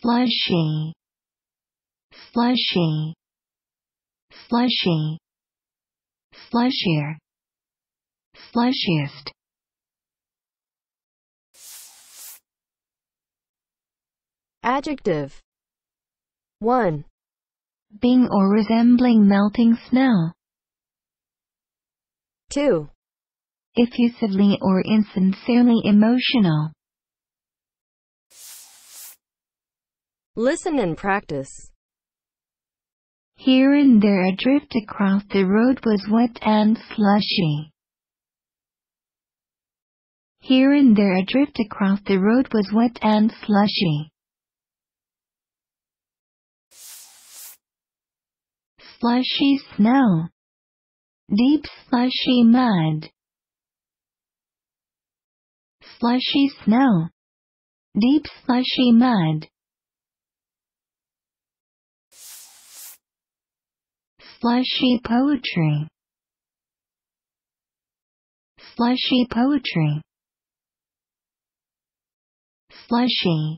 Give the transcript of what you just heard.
slushy, slushy, slushy, slushier, slushiest. Adjective 1. Being or resembling melting snow. 2. Effusively or insincerely emotional. Listen and practice. Here and there a drift across the road was wet and slushy. Here and there a drift across the road was wet and slushy. Slushy snow. Deep slushy mud. Slushy snow. Deep slushy mud. Slushy poetry. Slushy poetry. Slushy.